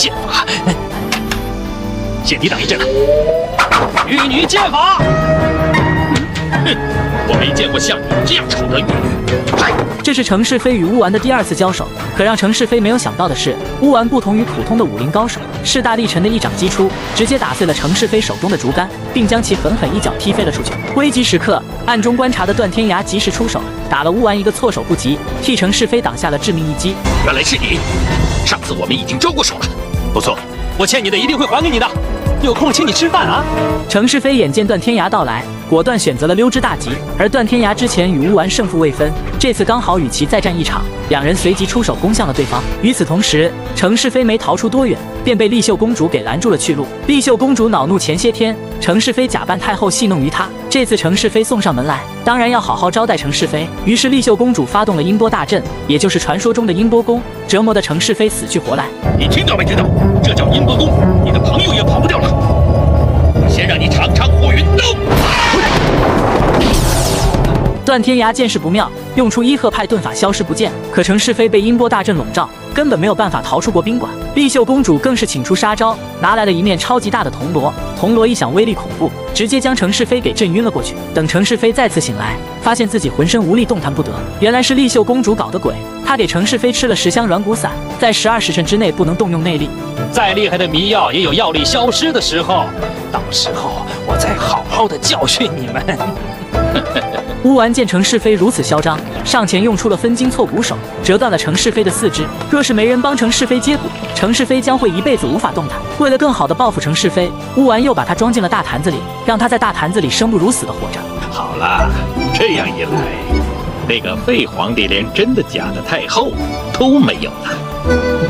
剑法，先抵挡一阵了。玉女剑法，哼，我没见过像你这样丑的玉女。这是程世飞与乌丸的第二次交手，可让程世飞没有想到的是，乌丸不同于普通的武林高手，势大力沉的一掌击出，直接打碎了程世飞手中的竹竿，并将其狠狠一脚踢飞了出去。危急时刻，暗中观察的段天涯及时出手，打了乌丸一个措手不及，替程世飞挡下了致命一击。原来是你，上次我们已经交过手了，不错，我欠你的一定会还给你的。有空请你吃饭啊！程世飞眼见段天涯到来，果断选择了溜之大吉。而段天涯之前与乌丸胜负未分，这次刚好与其再战一场，两人随即出手攻向了对方。与此同时，程世飞没逃出多远，便被丽秀公主给拦住了去路。丽秀公主恼怒前些天，程世飞假扮太后戏弄于她，这次程世飞送上门来，当然要好好招待程世飞。于是丽秀公主发动了音波大阵，也就是传说中的音波功，折磨的程世飞死去活来。你听到没听到？这叫音波功，你的朋友也跑不掉了。段天涯见势不妙，用出伊贺派遁法消失不见。可程世飞被音波大阵笼罩，根本没有办法逃出国宾馆。丽秀公主更是请出杀招，拿来了一面超级大的铜锣。铜锣一响，威力恐怖，直接将程世飞给震晕了过去。等程世飞再次醒来，发现自己浑身无力，动弹不得。原来是丽秀公主搞的鬼。她给程世飞吃了十香软骨散，在十二时辰之内不能动用内力。再厉害的迷药也有药力消失的时候，到时候我再好好的教训你们。乌丸见程世飞如此嚣张，上前用出了分筋错骨手，折断了程世飞的四肢。若是没人帮程世飞接骨，程世飞将会一辈子无法动弹。为了更好的报复程世飞，乌丸又把他装进了大坛子里，让他在大坛子里生不如死的活着。好了，这样一来，那个废皇帝连真的假的太后都没有了。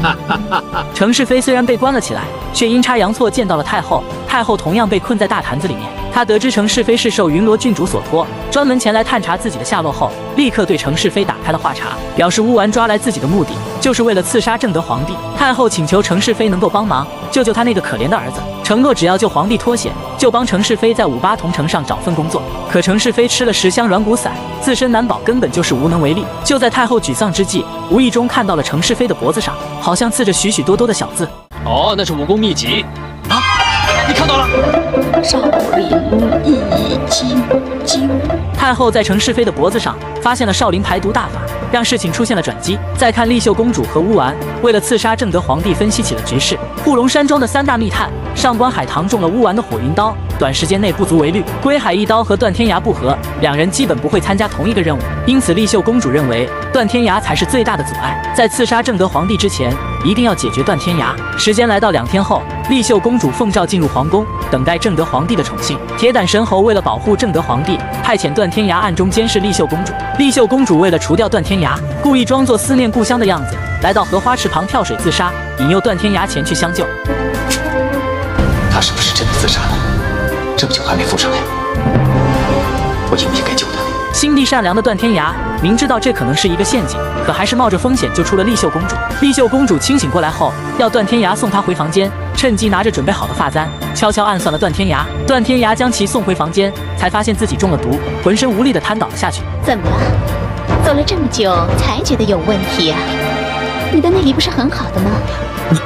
哈哈哈哈！程世飞虽然被关了起来，却阴差阳错见到了太后。太后同样被困在大坛子里面。他得知程世飞是受云罗郡主所托，专门前来探查自己的下落后，立刻对程世飞打开了话茬，表示乌丸抓来自己的目的就是为了刺杀正德皇帝。太后请求程世飞能够帮忙救救他那个可怜的儿子，承诺只要救皇帝脱险，就帮程世飞在五八同城上找份工作。可程世飞吃了十香软骨散，自身难保，根本就是无能为力。就在太后沮丧之际，无意中看到了程世飞的脖子上，好像刺着许许多多的小字。哦，那是武功秘籍。你看到了，少林易筋经。太后在程世飞的脖子上发现了少林排毒大法，让事情出现了转机。再看丽秀公主和乌丸，为了刺杀正德皇帝，分析起了局势。护龙山庄的三大密探，上官海棠中了乌丸的火云刀，短时间内不足为虑。归海一刀和段天涯不和，两人基本不会参加同一个任务，因此丽秀公主认为段天涯才是最大的阻碍。在刺杀正德皇帝之前，一定要解决段天涯。时间来到两天后。丽秀公主奉诏进入皇宫，等待正德皇帝的宠幸。铁胆神侯为了保护正德皇帝，派遣段天涯暗中监视丽秀公主。丽秀公主为了除掉段天涯，故意装作思念故乡的样子，来到荷花池旁跳水自杀，引诱段天涯前去相救。他是不是真的自杀了？这么久还没复上来，我应不应该？心地善良的段天涯明知道这可能是一个陷阱，可还是冒着风险救出了丽秀公主。丽秀公主清醒过来后，要段天涯送她回房间，趁机拿着准备好的发簪，悄悄暗算了段天涯。段天涯将其送回房间，才发现自己中了毒，浑身无力的瘫倒了下去。怎么了？走了这么久才觉得有问题啊？你的内力不是很好的吗？你